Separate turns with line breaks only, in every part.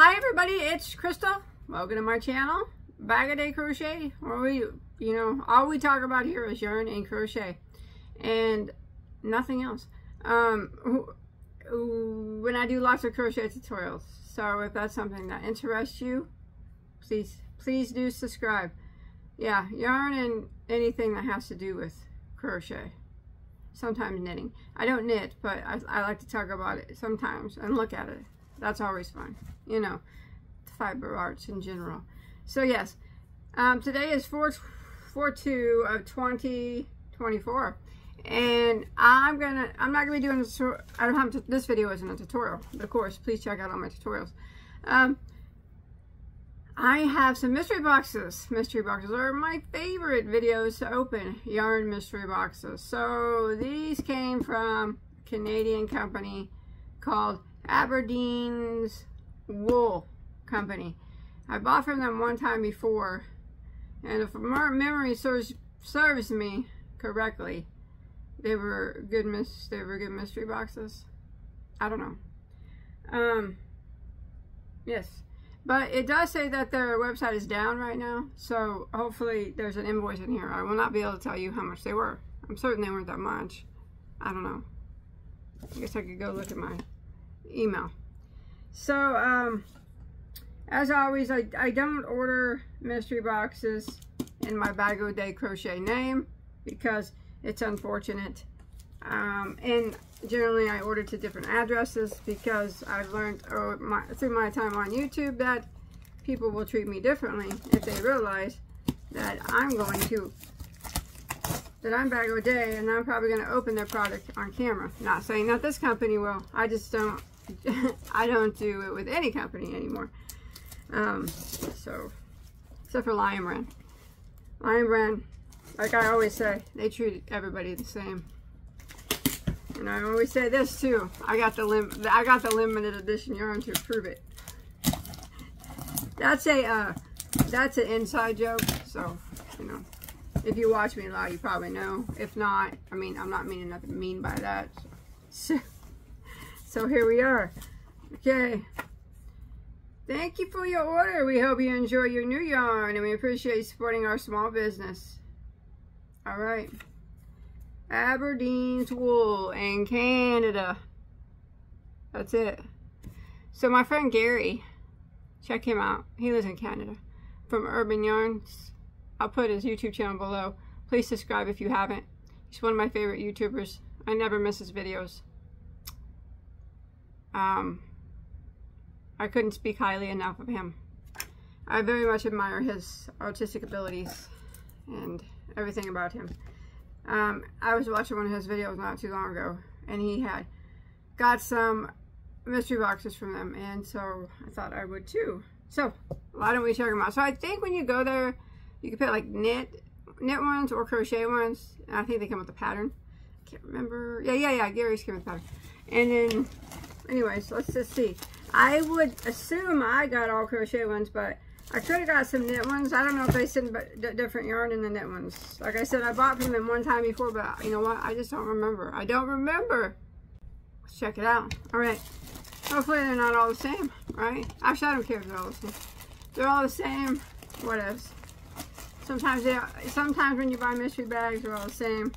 Hi everybody, it's Crystal. Welcome to my channel, Bag-O-Day Crochet, where we, you know, all we talk about here is yarn and crochet, and nothing else. Um, when I do lots of crochet tutorials, so if that's something that interests you, please, please do subscribe. Yeah, yarn and anything that has to do with crochet. Sometimes knitting. I don't knit, but I, I like to talk about it sometimes and look at it. That's always fun, you know, fiber arts in general. So yes, um, today is 4, 4 2 of 2024. And I'm gonna, I'm not gonna be doing this, I don't have, to, this video isn't a tutorial, of course, please check out all my tutorials. Um, I have some mystery boxes. Mystery boxes are my favorite videos to open, yarn mystery boxes. So these came from Canadian company called Aberdeen's Wool Company. I bought from them one time before, and if my memory serves, serves me correctly, they were good mis they were good mystery boxes. I don't know. Um, yes. But it does say that their website is down right now, so hopefully there's an invoice in here. I will not be able to tell you how much they were. I'm certain they weren't that much. I don't know. I guess I could go look at my email. So, um, as always, I, I don't order mystery boxes in my Bag O' Day crochet name because it's unfortunate. Um, and generally I order to different addresses because I've learned oh, my, through my time on YouTube that people will treat me differently if they realize that I'm going to that I'm Bag O' Day and I'm probably going to open their product on camera. Not saying that this company will. I just don't I don't do it with any company anymore. Um, so, except for Lion Brand. Lion Brand, like I always say, they treat everybody the same. And I always say this too. I got the lim I got the limited edition yarn to prove it. That's a uh, that's an inside joke. So you know, if you watch me a lot, you probably know. If not, I mean, I'm not meaning nothing mean by that. So. So here we are. Okay. Thank you for your order. We hope you enjoy your new yarn and we appreciate supporting our small business. All right. Aberdeen's Wool in Canada. That's it. So my friend Gary, check him out. He lives in Canada. From Urban Yarns. I'll put his YouTube channel below. Please subscribe if you haven't. He's one of my favorite YouTubers. I never miss his videos. Um, I couldn't speak highly enough of him. I very much admire his artistic abilities and everything about him. Um, I was watching one of his videos not too long ago, and he had got some mystery boxes from them, and so I thought I would too. So, why don't we check them out? So I think when you go there, you can pick like knit, knit ones or crochet ones. I think they come with a pattern. I can't remember. Yeah, yeah, yeah. Gary's came with a pattern. And then anyways, let's just see. I would assume I got all crochet ones, but I could have got some knit ones. I don't know if they send different yarn in the knit ones. Like I said, I bought from them one time before, but you know what? I just don't remember. I don't remember. Let's check it out. All right. Hopefully they're not all the same, right? Actually, I don't care if they're all the same. They're all the same. What else? Sometimes they, sometimes when you buy mystery bags, they're all the same.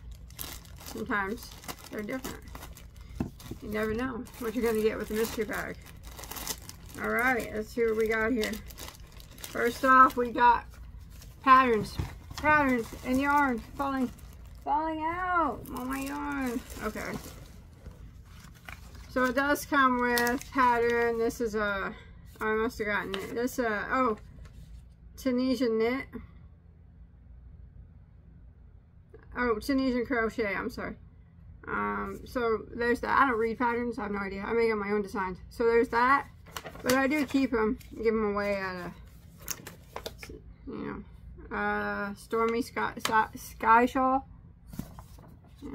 Sometimes they're different. You never know what you're going to get with the mystery bag. Alright, let's see what we got here. First off, we got patterns. Patterns and yarn falling falling out on my yarn. Okay. So it does come with pattern. This is a, I must have gotten it. This, uh, oh, Tunisian knit. Oh, Tunisian crochet, I'm sorry. Um, so there's that. I don't read patterns. I have no idea. I make up my own designs. So there's that. But I do keep them, give them away at a, you know, uh, Stormy Sky, sky Shawl. Yeah.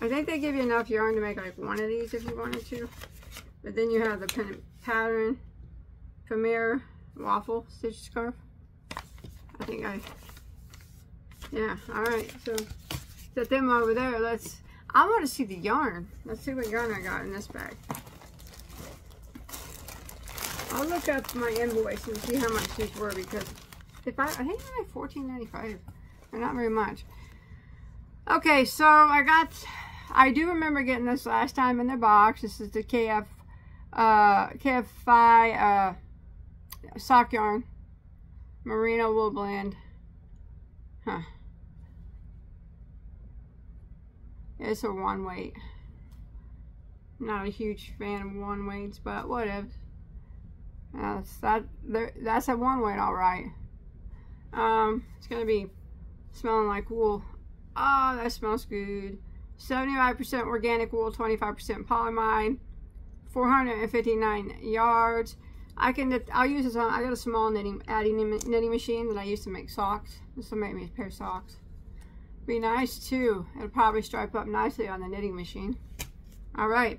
I think they give you enough yarn to make like one of these if you wanted to. But then you have the pattern Premier waffle stitch scarf. I think I, yeah, all right. So set them over there. Let's I want to see the yarn. Let's see what yarn I got in this bag. I'll look up my invoice and see how much these were because if I, I think they're like fourteen ninety five. They're not very much. Okay, so I got, I do remember getting this last time in the box. This is the KF, uh, KFI, uh, sock yarn, merino wool blend. Huh. It's a one weight. Not a huge fan of one weights, but whatever. That's that. That's a one weight, all right. Um, it's gonna be smelling like wool. Oh, that smells good. 75% organic wool, 25% polyamide, 459 yards. I can, I'll use this on, I got a small knitting, adding knitting machine that I used to make socks. This will make me a pair of socks. Be nice too. It'll probably stripe up nicely on the knitting machine. All right.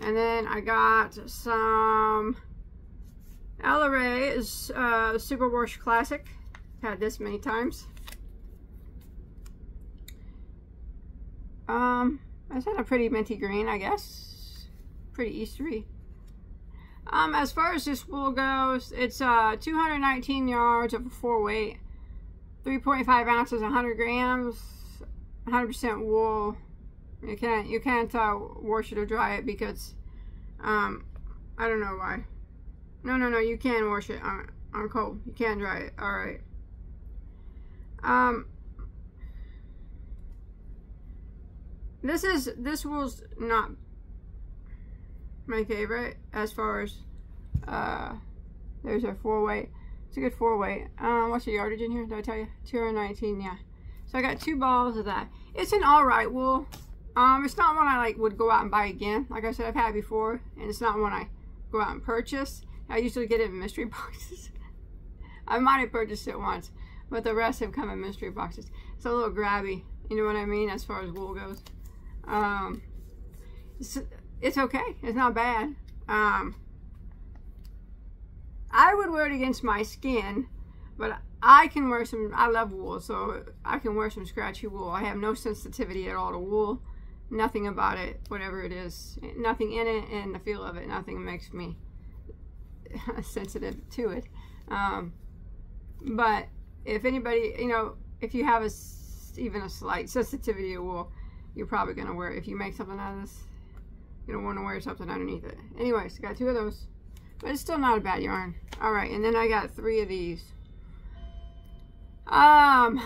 And then I got some Ella Rae uh, Super Wash Classic. Had this many times. Um, I had a pretty minty green, I guess. Pretty Eastery. Um, as far as this wool goes, it's uh 219 yards of a four weight, 3.5 ounces, 100 grams, 100% wool. You can't you can't uh, wash it or dry it because um I don't know why. No, no, no, you can wash it on on cold. You can dry it. All right. Um, this is this wool's not my favorite as far as uh there's a four weight it's a good four-way. um what's the yardage in here did i tell you 219 yeah so i got two balls of that it's an all right wool um it's not one i like would go out and buy again like i said i've had before and it's not one i go out and purchase i usually get it in mystery boxes i might have purchased it once but the rest have come in mystery boxes. It's a little grabby, you know what I mean, as far as wool goes. Um, it's, it's okay. It's not bad. Um, I would wear it against my skin, but I can wear some, I love wool, so I can wear some scratchy wool. I have no sensitivity at all to wool. Nothing about it, whatever it is. Nothing in it and the feel of it. Nothing makes me sensitive to it. Um, but if anybody, you know, if you have a, even a slight sensitivity to wool, you're probably going to wear it. If you make something out of this, you don't want to wear something underneath it. Anyways, got two of those. But it's still not a bad yarn. All right, and then I got three of these. Um,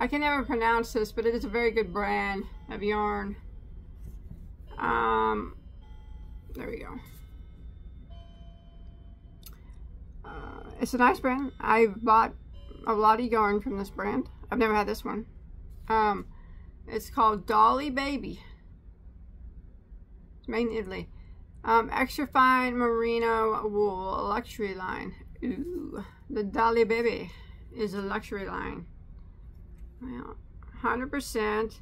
I can never pronounce this, but it is a very good brand of yarn. Um, there we go. Uh, it's a nice brand. I bought a lot of yarn from this brand. I've never had this one. Um, it's called Dolly Baby. It's made in Italy. Um, extra fine merino wool luxury line. Ooh, the Dolly Baby is a luxury line. Well, 100%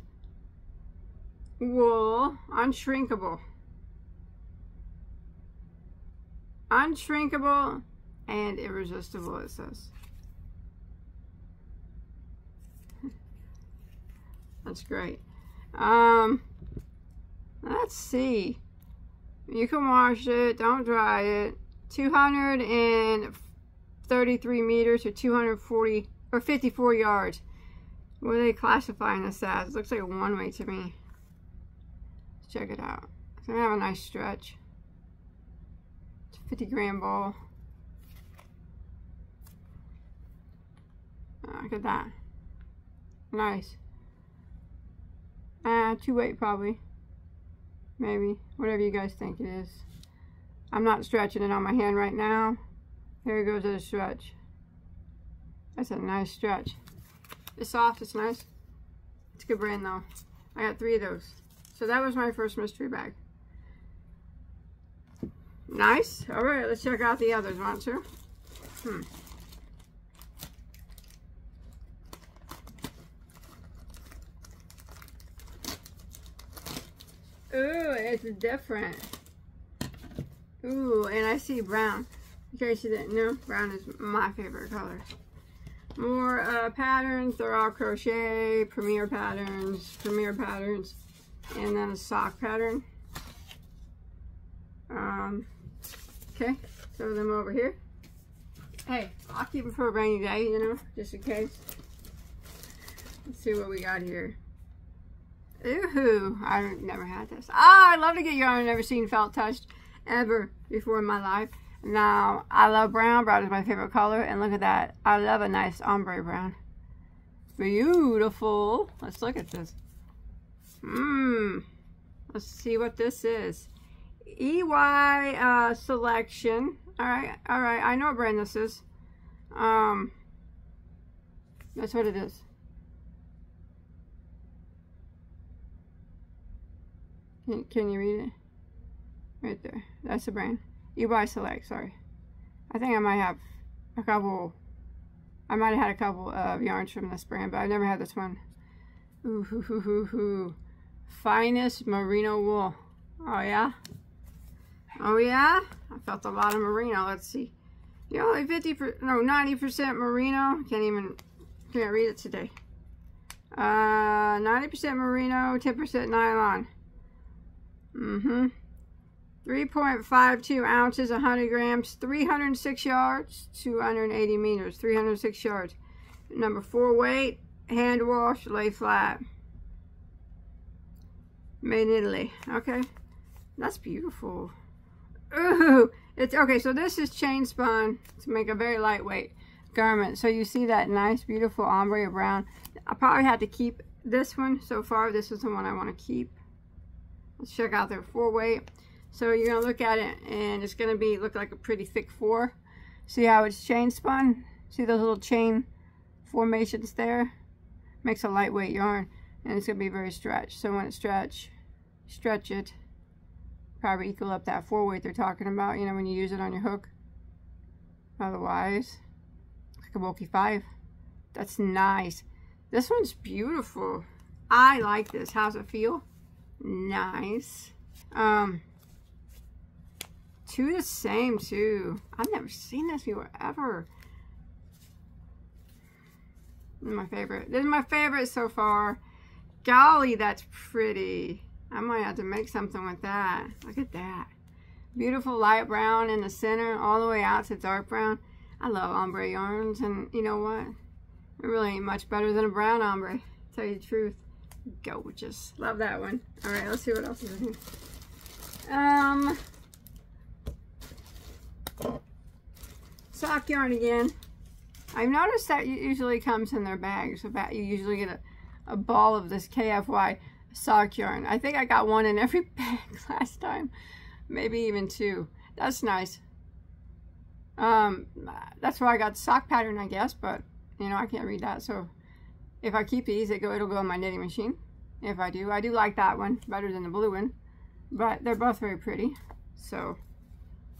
wool, unshrinkable. Unshrinkable and irresistible, it says. That's great. Um, let's see. You can wash it, don't dry it. 233 meters or 240 or 54 yards. What are they classifying this as? It looks like one way to me. Let's check it out. It's gonna have a nice stretch. It's a 50 gram ball. Oh, look at that. Nice. Uh, two weight probably. Maybe. Whatever you guys think it is. I'm not stretching it on my hand right now. Here it goes a stretch. That's a nice stretch. It's soft, it's nice. It's a good brand though. I got three of those. So that was my first mystery bag. Nice. All right, let's check out the others, want to? Hmm. Ooh, it's different. Ooh, and I see brown. You didn't know, brown is my favorite color. More uh, patterns. They're all crochet, premier patterns, premier patterns, and then a sock pattern. Um, okay. throw them over here. Hey, I'll keep them for a rainy day, you know, just in case. Let's see what we got here. Ooh, I've never had this. Ah, I love to get yarn. I've never seen felt touched ever before in my life. Now, I love brown. Brown is my favorite color. And look at that. I love a nice ombre brown. Beautiful. Let's look at this. Mmm. Let's see what this is. EY uh, selection. All right, all right. I know what brand this is. Um, that's what it is. Can, you read it? Right there. That's the brand. EY Select, sorry. I think I might have a couple, I might have had a couple of yarns from this brand, but I've never had this one. Ooh, hoo, hoo, hoo, hoo. Finest merino wool. Oh, yeah? Oh, yeah? I felt a lot of merino. Let's see. Yeah, only 50, per, no, 90% merino. Can't even, can't read it today. Uh, 90% merino, 10% nylon. Mm-hmm. 3.52 ounces, 100 grams, 306 yards, 280 meters, 306 yards. Number four weight, hand wash, lay flat. Made in Italy. Okay. That's beautiful. Ooh. It's okay, so this is chain spun to make a very lightweight garment. So you see that nice, beautiful ombre brown. I probably had to keep this one so far. This is the one I want to keep. Let's check out their four weight. So you're to look at it and it's to be look like a pretty thick four. See how it's chain spun? See those little chain formations there? Makes a lightweight yarn and it's to be very stretched. So when it stretch, stretch it, probably equal up that four weight they're talking about, you know, when you use it on your hook. Otherwise, like a bulky five. That's nice. This one's beautiful. I like this. How's it feel? Nice. Um, two the same too. I've never seen this before ever. This is my favorite. This is my favorite so far. Golly, that's pretty. I might have to make something with that. Look at that. Beautiful light brown in the center all the way out to dark brown. I love ombre yarns and you know what? It really ain't much better than a brown ombre. Tell you the truth. Gorgeous. Love that one. Alright, let's see what else is in here. Um, sock yarn again. I've noticed that it usually comes in their bags. About you usually get a, a ball of this KFI sock yarn. I think I got one in every bag last time. Maybe even two. That's nice. Um, that's why I got sock pattern, I guess, but, you know, I can't read that, so if I keep these, it go, it'll go on my knitting machine. If I do. I do like that one better than the blue one, but they're both very pretty, so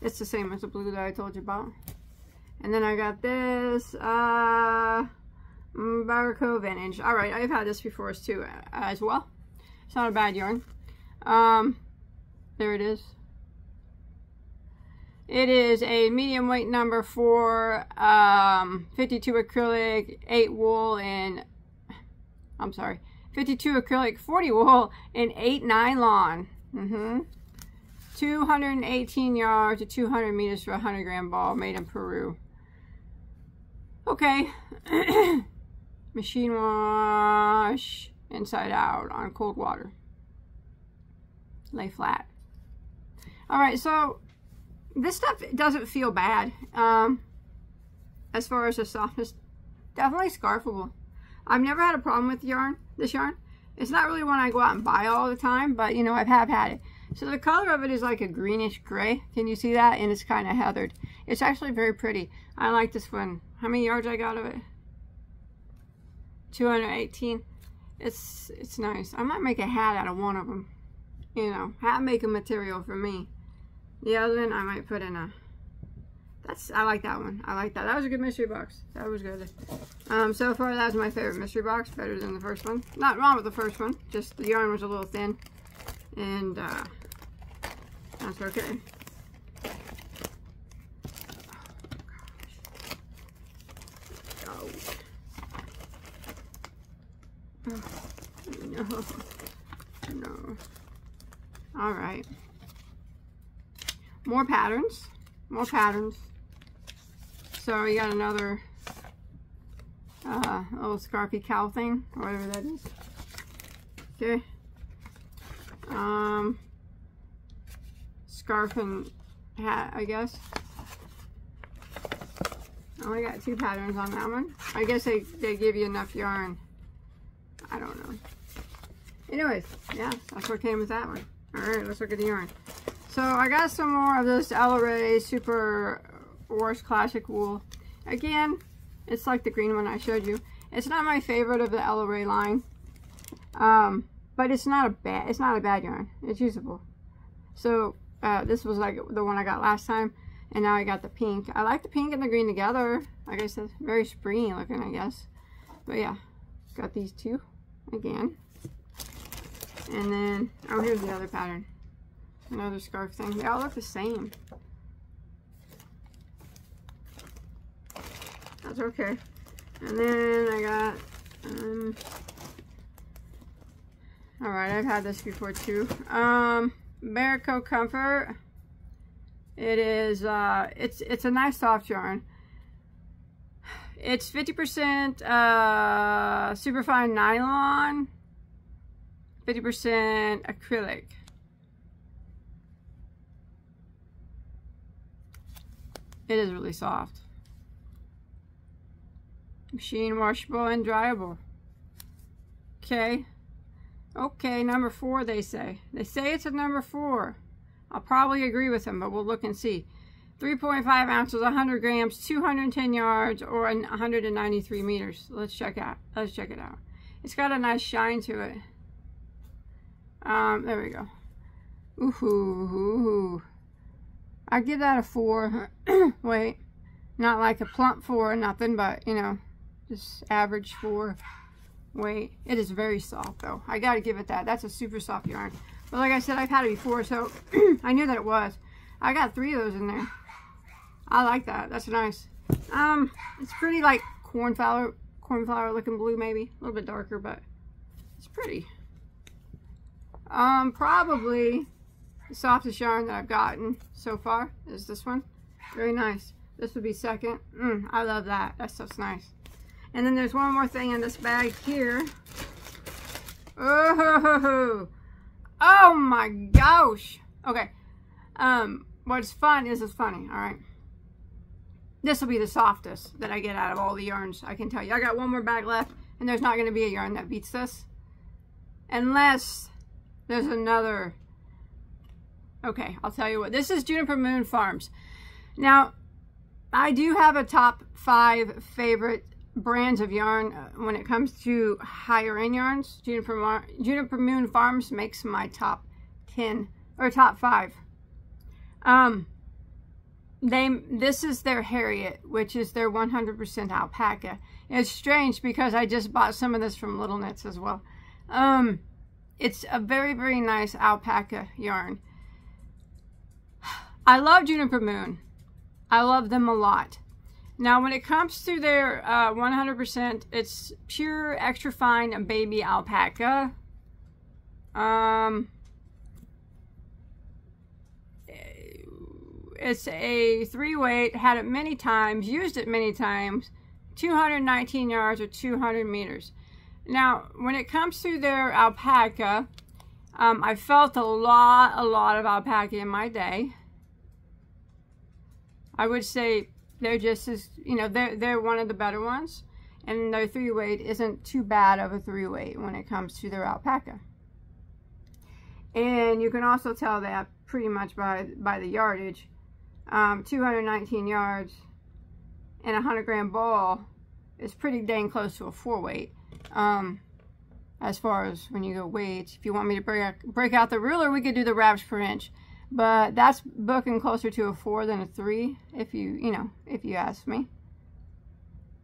it's the same as the blue that I told you about. And then I got this, uh, Berroco Vintage. All right, I've had this before too, as well. It's not a bad yarn. Um, there it is. It is a medium weight number four, um, 52 acrylic, 8 wool, and I'm sorry, 52 acrylic, 40 wool, and 8 nylon. Mm-hmm. 218 yards to 200 meters for a 100 gram ball made in Peru. Okay. Machine wash inside out on cold water. Lay flat. All right, so this stuff doesn't feel bad. Um, as far as the softness, definitely scarfable. I've never had a problem with yarn, this yarn. It's not really one I go out and buy all the time, but you know, I have had it. So the color of it is like a greenish gray. Can you see that? And it's kind of heathered. It's actually very pretty. I like this one. How many yards I got of it? 218 it's it's nice. I might make a hat out of one of them. You know, hat making material for me. The other one I might put in a. That's I like that one. I like that. That was a good mystery box. That was good. Um, so far that was my favorite mystery box. Better than the first one. Not wrong with the first one. Just the yarn was a little thin, and uh, that's okay. No. No. All right. More patterns. more patterns. So we got another uh, little scarfy cow thing, or whatever that is. Okay. Um, scarf and hat, I guess. I only got two patterns on that one. I guess they, they give you enough yarn. I don't know. Anyways, yeah, that's what came with that one. Alright, let's look at the yarn. So I got some more of this Rae Super Wash Classic Wool. Again, it's like the green one I showed you. It's not my favorite of the Rae line. Um, but it's not a bad it's not a bad yarn. It's usable. So uh, this was like the one I got last time. And now I got the pink. I like the pink and the green together. Like I said, very springy looking, I guess. But yeah, got these two again. And then, oh, here's the other pattern. Another scarf thing. They all look the same. That's okay. And then I got, um, alright, I've had this before too. Um, Berroco Comfort. It is, uh, it's, it's a nice soft yarn. It's 50% uh, superfine nylon, 50% acrylic. It is really soft. Machine washable and dryable. Okay. Okay, number four, they say. They say it's a number four. I'll probably agree with them, but we'll look and see. 3.5 ounces, 100 grams, 210 yards, or 193 meters. Let's check out. Let's check it out. It's got a nice shine to it. Um, there we go. Ooh, ooh, ooh. I give that a four. Wait, not like a plump four, nothing, but you know, just average for weight. it is very soft though. I gotta give it that. That's a super soft yarn. But like I said, I've had it before, so I knew that it was. I got three of those in there. I like that. That's nice. Um, it's pretty like cornflower, cornflower looking blue maybe. A little bit darker, but it's pretty. Um, probably the softest yarn that I've gotten so far is this one. Very nice. This would be second. Mm, I love that. That's so nice. And then there's one more thing in this bag here. Oh, oh my gosh. Okay. Um, what's fun is it's funny, all right? This will be the softest that I get out of all the yarns, I can tell you. I got one more bag left, and there's not going to be a yarn that beats this. Unless there's another... Okay, I'll tell you what. This is Juniper Moon Farms. Now, I do have a top five favorite brands of yarn uh, when it comes to higher end yarns. Juniper, Juniper Moon Farms makes my top 10 or top five. Um, they this is their Harriet, which is their 100% alpaca. It's strange because I just bought some of this from Little Knits as well. Um, it's a very, very nice alpaca yarn. I love Juniper Moon. I love them a lot. Now, when it comes to their 100%, uh, it's pure extra fine baby alpaca. Um, it's a three weight, had it many times, used it many times, 219 yards or 200 meters. Now, when it comes to their alpaca, um, I felt a lot, a lot of alpaca in my day. I would say they're just as, you know, they're, they're one of the better ones. And their three weight isn't too bad of a three weight when it comes to their alpaca. And you can also tell that pretty much by, by the yardage. Um, 219 yards and a 100 gram ball is pretty dang close to a four weight. Um, as far as when you go weights. If you want me to break, break out the ruler, we could do the wraps per inch. But that's booking closer to a four than a three, if you, you know, if you ask me.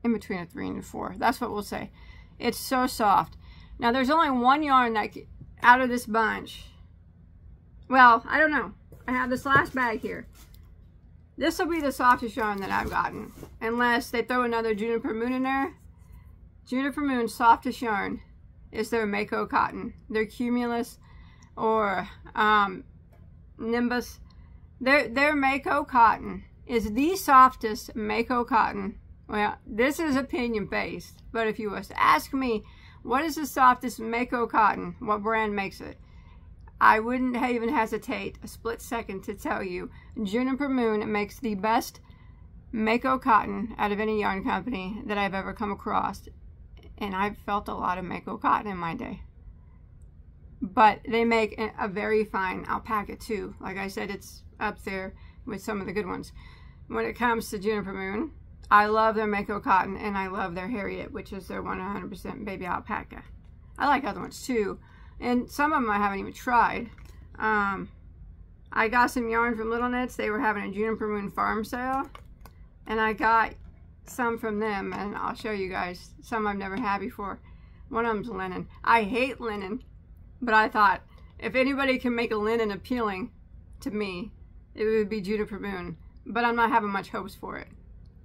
In between a three and a four. That's what we'll say. It's so soft. Now, there's only one yarn that out of this bunch. Well, I don't know. I have this last bag here. This will be the softest yarn that I've gotten. Unless they throw another Juniper Moon in there. Juniper Moon softest yarn is their Mako cotton. Their Cumulus or um, Nimbus. Their, their Mako cotton is the softest Mako cotton. Well, this is opinion based, but if you was to ask me, what is the softest Mako cotton? What brand makes it? I wouldn't even hesitate a split second to tell you Juniper Moon makes the best Mako cotton out of any yarn company that I've ever come across. And I've felt a lot of Mako cotton in my day. But they make a very fine alpaca too. Like I said, it's up there with some of the good ones. When it comes to Juniper Moon, I love their Mako cotton and I love their Harriet, which is their 100% baby alpaca. I like other ones too. And some of them I haven't even tried. Um, I got some yarn from Little Knits. They were having a Juniper Moon farm sale. And I got some from them. And I'll show you guys. Some I've never had before. One of them's linen. I hate linen. But I thought, if anybody can make a linen appealing to me, it would be Juniper Moon. But I'm not having much hopes for it.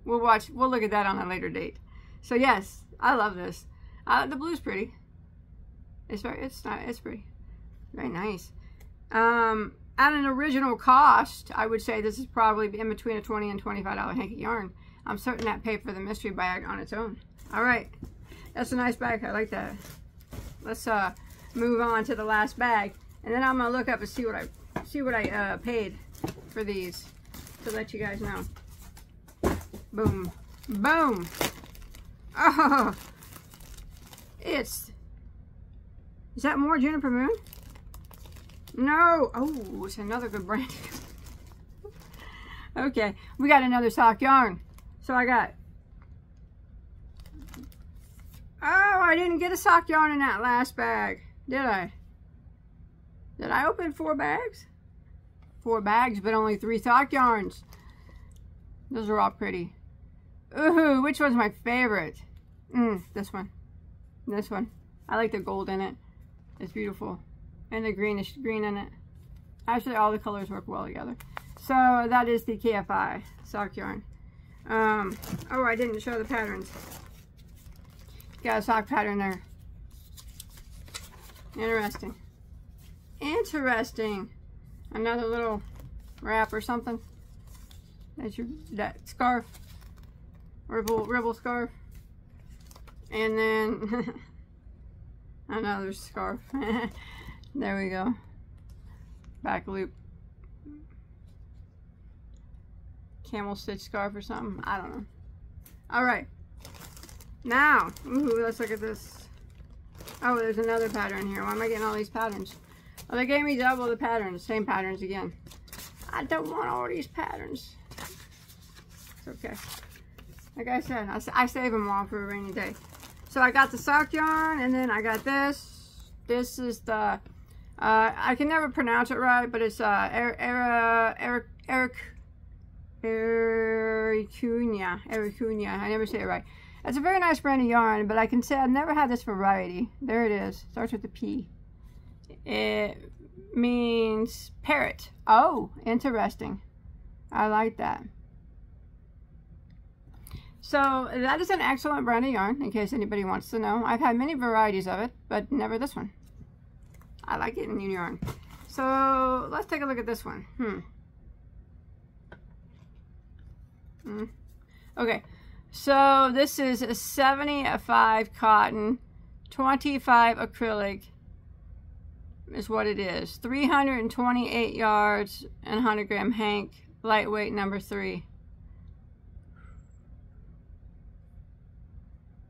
We'll watch. We'll look at that on a later date. So yes, I love this. Uh, the blue's pretty. It's very, it's not, it's pretty, very nice. Um, at an original cost, I would say this is probably in between a 20 and $25 hanky yarn. I'm certain that paid for the mystery bag on its own. All right, that's a nice bag. I like that. Let's uh, move on to the last bag, and then I'm gonna look up and see what I see what I uh, paid for these to let you guys know. Boom, boom. Oh, it's is that more Juniper Moon? No. Oh, it's another good brand. okay, we got another sock yarn. So I got... Oh, I didn't get a sock yarn in that last bag. Did I? Did I open four bags? Four bags, but only three sock yarns. Those are all pretty. Ooh, which one's my favorite? Mm, this one. This one. I like the gold in it. It's beautiful. And the greenish green in it. Actually, all the colors work well together. So that is the KFI sock yarn. Um, oh, I didn't show the patterns. Got a sock pattern there. Interesting. Interesting. Another little wrap or something. That's your that scarf. Ribble ribble scarf. And then another scarf. there we go. Back loop. Camel stitch scarf or something. I don't know. All right. Now, ooh, let's look at this. Oh, there's another pattern here. Why am I getting all these patterns? Well, they gave me double the patterns. Same patterns again. I don't want all these patterns. It's okay. Like I said, I, I save them all for a rainy day. So I got the sock yarn, and then I got this. This is the, uh, I can never pronounce it right, but it's uh, Eric, Eric, Eric, Ericunia, Ericunia. I never say it right. It's a very nice brand of yarn, but I can say I've never had this variety. There it is. Starts with a P. It means parrot. Oh, interesting. I like that. So that is an excellent brand of yarn, in case anybody wants to know. I've had many varieties of it, but never this one. I like it in new yarn. So let's take a look at this one. Hmm. hmm. Okay, so this is a 75 cotton, 25 acrylic is what it is. 328 yards and 100 gram hank, lightweight number three.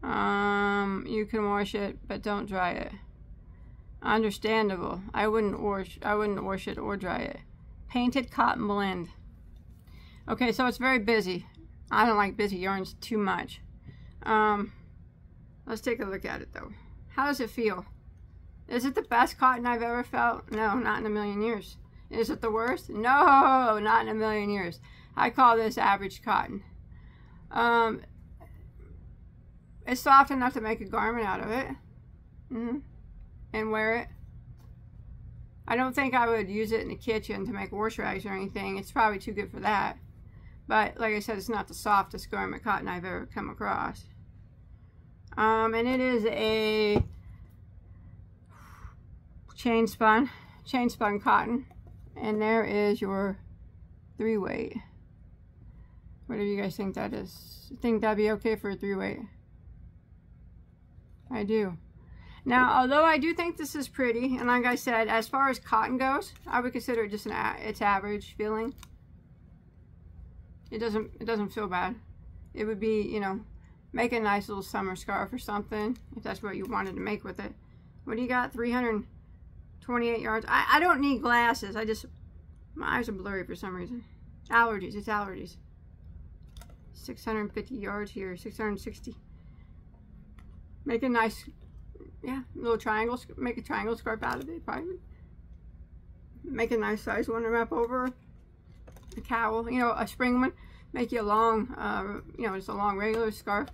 Um, you can wash it, but don't dry it. Understandable. I wouldn't wash. I wouldn't wash it or dry it. Painted cotton blend. Okay, so it's very busy. I don't like busy yarns too much. Um, let's take a look at it though. How does it feel? Is it the best cotton I've ever felt? No, not in a million years. Is it the worst? No, not in a million years. I call this average cotton. Um, it's soft enough to make a garment out of it. Mm -hmm. And wear it. I don't think I would use it in the kitchen to make wash rags or anything. It's probably too good for that. But like I said, it's not the softest garment cotton I've ever come across. Um, and it is a chain spun, chain spun cotton. And there is your three weight. What do you guys think that is? Think that'd be okay for a three weight? I do. Now, although I do think this is pretty, and like I said, as far as cotton goes, I would consider it just an its average feeling. It doesn't it doesn't feel bad. It would be, you know, make a nice little summer scarf or something if that's what you wanted to make with it. What do you got? 328 yards. I, I don't need glasses. I just my eyes are blurry for some reason. Allergies. It's allergies. 650 yards here. 660. Make a nice yeah, little triangles, make a triangle scarf out of it, probably. Make a nice size one to wrap over a cowl, you know, a spring one. Make you a long, uh, you know, just a long regular scarf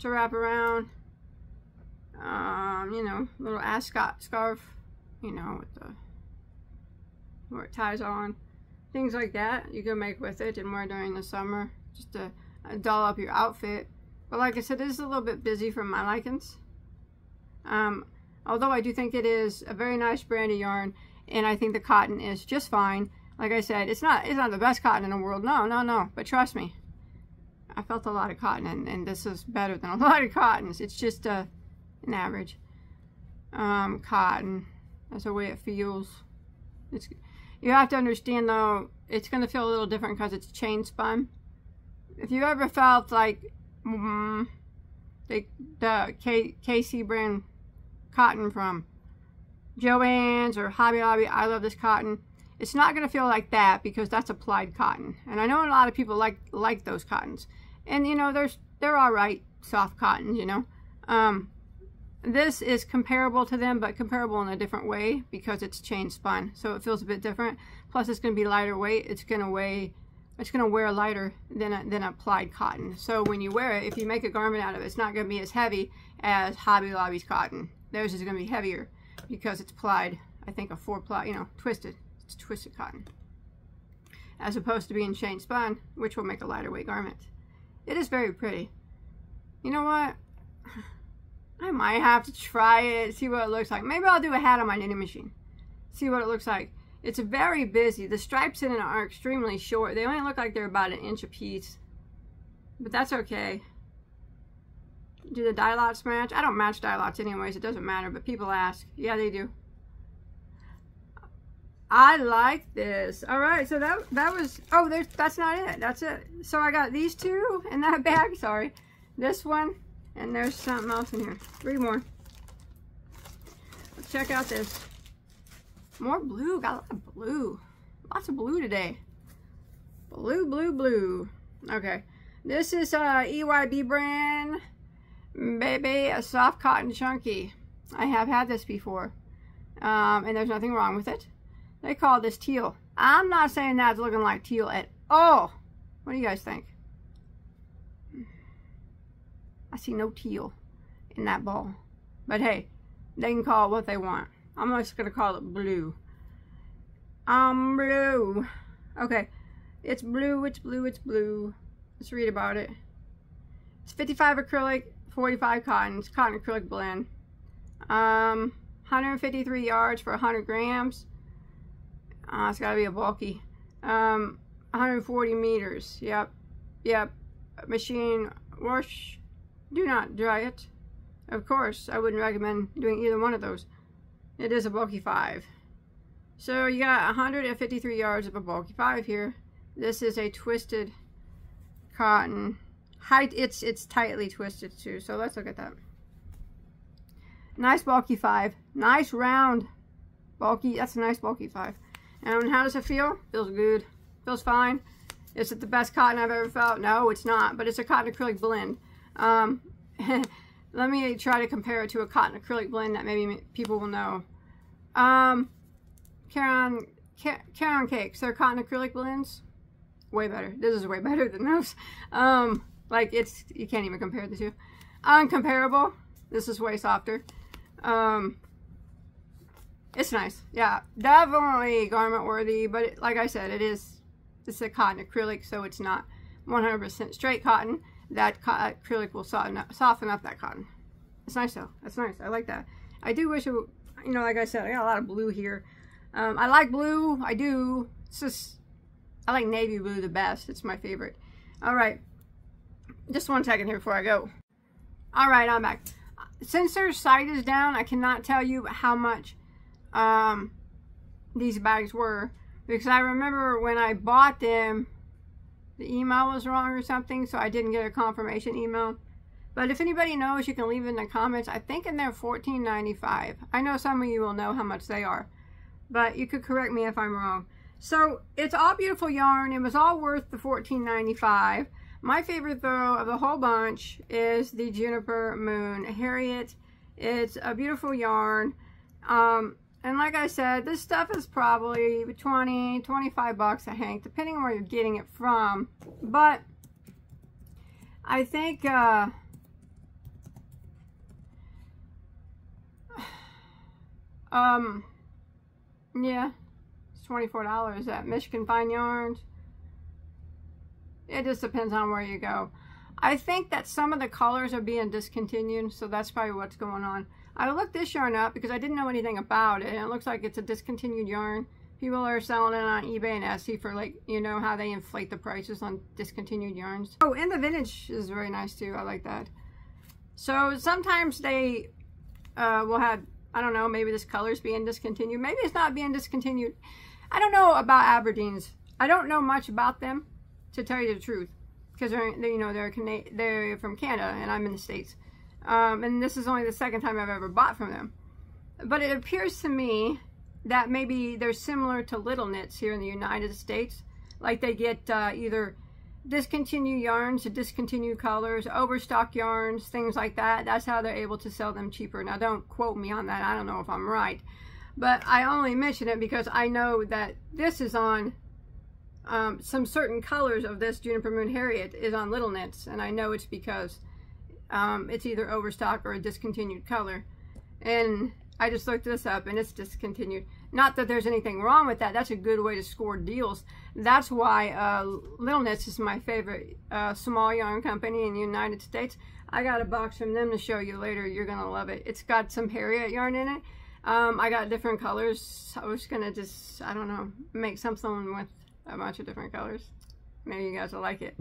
to wrap around. Um, you know, little ascot scarf, you know, with the, where it ties on. Things like that you can make with it and wear during the summer just to uh, doll up your outfit. But like I said, it is a little bit busy for my likings. Um, although I do think it is a very nice brand of yarn, and I think the cotton is just fine. Like I said, it's not it's not the best cotton in the world. No, no, no. But trust me, I felt a lot of cotton, and, and this is better than a lot of cottons. It's just uh, an average um, cotton. That's the way it feels. It's you have to understand though, it's going to feel a little different because it's chain spun. If you ever felt like mm, the, the K, KC brand cotton from Joann's or Hobby Lobby. I love this cotton. It's not going to feel like that because that's applied cotton. And I know a lot of people like like those cottons. And, you know, there's they're all right soft cottons, you know. Um, this is comparable to them, but comparable in a different way because it's chain spun. So it feels a bit different. Plus, it's going to be lighter weight. It's going to weigh it's going to wear lighter than, a, than applied cotton. So when you wear it, if you make a garment out of it, it's not going to be as heavy as Hobby Lobby's cotton. Theirs is going to be heavier because it's plied, I think a four ply, you know, twisted. Twisted cotton. As opposed to being chain spun, which will make a lighter weight garment. It is very pretty. You know what? I might have to try it, see what it looks like. Maybe I'll do a hat on my knitting machine. See what it looks like. It's very busy. The stripes in it are extremely short. They only look like they're about an inch a piece. But that's okay. Do the dye lots match? I don't match dye lots anyways. It doesn't matter. But people ask. Yeah, they do. I like this. All right, so that that was. Oh, there's that's not it. That's it. So I got these two in that bag. Sorry, this one, and there's something else in here. Three more. Let's check out this. More blue. Got a lot of blue. Lots of blue today. Blue, blue, blue. Okay. This is uh, EYB brand. Baby, a soft cotton chunky. I have had this before. Um, and there's nothing wrong with it. They call this teal. I'm not saying that's looking like teal at all. What do you guys think? I see no teal in that ball. But hey, they can call it what they want. I'm just going to call it blue. Um, blue. Okay. It's blue, it's blue, it's blue. Let's read about it. It's 55 acrylic, 45 cotton. It's cotton acrylic blend. Um, 153 yards for 100 grams. Uh, it's got to be a bulky. Um, 140 meters. Yep. Yep. Machine wash. Do not dry it. Of course, I wouldn't recommend doing either one of those. It is a bulky 5. So you got 153 yards of a bulky 5 here. This is a twisted cotton. Height, it's, it's tightly twisted too. So let's look at that. Nice bulky 5. Nice round bulky. That's a nice bulky 5. And how does it feel? Feels good. Feels fine. Is it the best cotton I've ever felt? No, it's not. But it's a cotton acrylic blend. Um, let me try to compare it to a cotton acrylic blend that maybe people will know. Um, Caron, Caron Cakes, they're cotton acrylic blends. Way better. This is way better than those. Um, like, it's, you can't even compare the two. Uncomparable. This is way softer. Um, it's nice. Yeah, definitely garment worthy, but it, like I said, it is, it's a cotton acrylic, so it's not 100% straight cotton that co acrylic will soften up, soften up that cotton. It's nice though. That's nice. I like that. I do wish it, you know, like I said, I got a lot of blue here. Um, I like blue. I do. It's just, I like navy blue the best. It's my favorite. All right. Just one second here before I go. All right, I'm back. Since their site is down, I cannot tell you how much um, these bags were. Because I remember when I bought them, the email was wrong or something, so I didn't get a confirmation email. But if anybody knows, you can leave in the comments. I think in there $14.95. I know some of you will know how much they are. But you could correct me if I'm wrong. So it's all beautiful yarn. It was all worth the $14.95. My favorite though of the whole bunch is the Juniper Moon Herriot. It's a beautiful yarn. Um, and like I said, this stuff is probably 20, 25 bucks a hank, depending on where you're getting it from. But I think uh, um yeah, it's $24 at Michigan Fine Yarns. It just depends on where you go. I think that some of the colors are being discontinued, so that's probably what's going on. I looked this yarn up because I didn't know anything about it, and it looks like it's a discontinued yarn. People are selling it on eBay and Etsy for like, you know, how they inflate the prices on discontinued yarns. Oh, and the vintage is very nice too. I like that. So sometimes they uh, will have I don't know, maybe this color's being discontinued. Maybe it's not being discontinued. I don't know about Aberdeens. I don't know much about them, to tell you the truth. Because they're, they, you know, they're, they're from Canada and I'm in the States. Um, and this is only the second time I've ever bought from them. But it appears to me that maybe they're similar to Little Knits here in the United States. Like they get uh, either discontinued yarns to discontinued colors, overstock yarns, things like that. That's how they're able to sell them cheaper. Now, don't quote me on that. I don't know if I'm right. But I only mention it because I know that this is on um, some certain colors of this Juniper Moon Herriot is on Little Knits. And I know it's because um, it's either overstock or a discontinued color. And I just looked this up and it's discontinued. Not that there's anything wrong with that. That's a good way to score deals. That's why uh, Little Knits is my favorite uh, small yarn company in the United States. I got a box from them to show you later. You're going to love it. It's got some Herriot yarn in it. Um, I got different colors. I was going to just, I don't know, make something with a bunch of different colors. Maybe you guys will like it.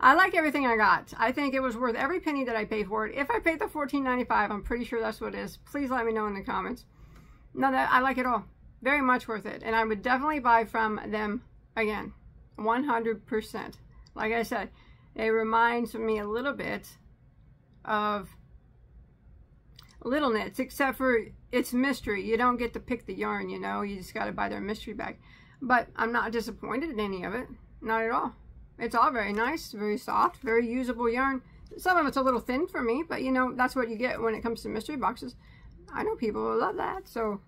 I like everything I got. I think it was worth every penny that I paid for it. If I paid the $14.95, I'm pretty sure that's what it is. Please let me know in the comments. No, that I like it all. Very much worth it. And I would definitely buy from them again. 100%. Like I said, it reminds me a little bit of Little Knits, except for it's mystery. You don't get to pick the yarn, you know. You just got to buy their mystery bag. But I'm not disappointed in any of it. Not at all. It's all very nice, very soft, very usable yarn. Some of it's a little thin for me, but you know, that's what you get when it comes to mystery boxes. I know people will love that, so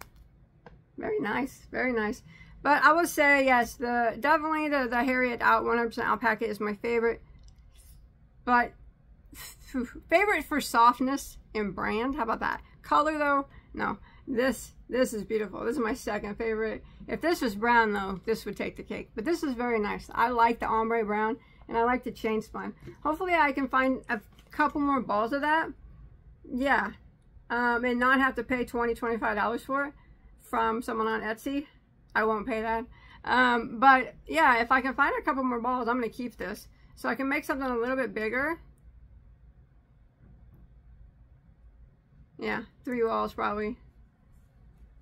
very nice, very nice. But I will say, yes, the definitely the, the Herriot Out 100% Alpaca is my favorite. But favorite for softness and brand, how about that? Color though, no. This this is beautiful. This is my second favorite. If this was brown though, this would take the cake. But this is very nice. I like the ombre brown and I like the chain spun. Hopefully I can find a couple more balls of that. Yeah. Um, and not have to pay $20, $25 for it from someone on Etsy. I won't pay that. Um, but yeah, if I can find a couple more balls, I'm going to keep this. So I can make something a little bit bigger. Yeah, three walls probably.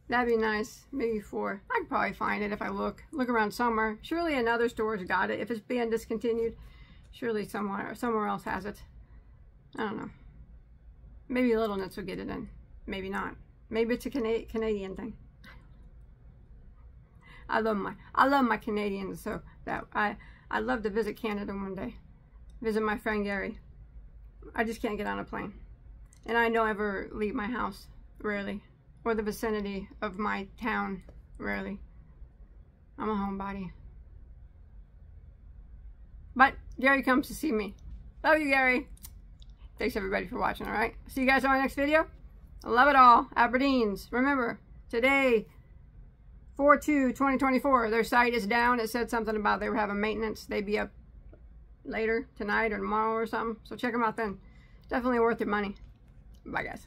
That'd be nice. Maybe four. I could probably find it if I look. Look around somewhere. Surely another store's got it. If it's being discontinued, surely somewhere somewhere else has it. I don't know. Maybe Little Knits will get it in. Maybe not. Maybe it's a Cana Canadian thing. I love my I love my Canadians, so that I I'd love to visit Canada one day. Visit my friend Gary. I just can't get on a plane. And I don't ever leave my house, rarely or the vicinity of my town, rarely. I'm a homebody. But Gary comes to see me. Love you, Gary. Thanks, everybody, for watching, all right? See you guys on my next video. I love it all. Aberdeens. Remember, today, 4-2-2024, their site is down. It said something about they were having maintenance. They'd be up later, tonight or tomorrow or something. So check them out then. Definitely worth your money. Bye, guys.